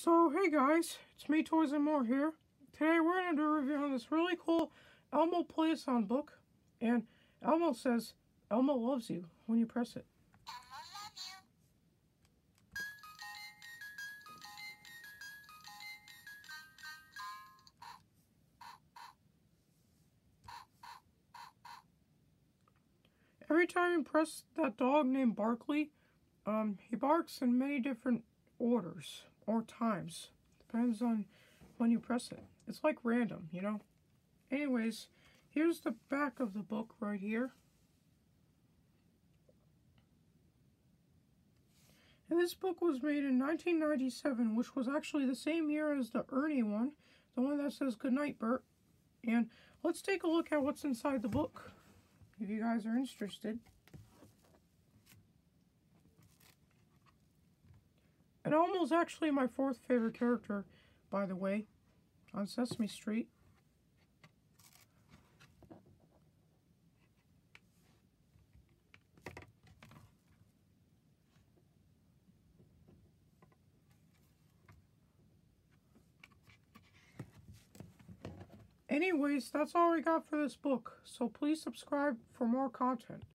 So, hey guys, it's me, Toys and More here. Today we're going to do a review on this really cool Elmo Play-A-Sound book. And Elmo says, Elmo loves you when you press it. Every time you press that dog named Barkley, um, he barks in many different orders or times. Depends on when you press it. It's like random, you know? Anyways, here's the back of the book right here. And this book was made in 1997, which was actually the same year as the Ernie one, the one that says Goodnight, Bert. And let's take a look at what's inside the book, if you guys are interested. And Elmo's actually my fourth favorite character, by the way, on Sesame Street. Anyways, that's all we got for this book, so please subscribe for more content.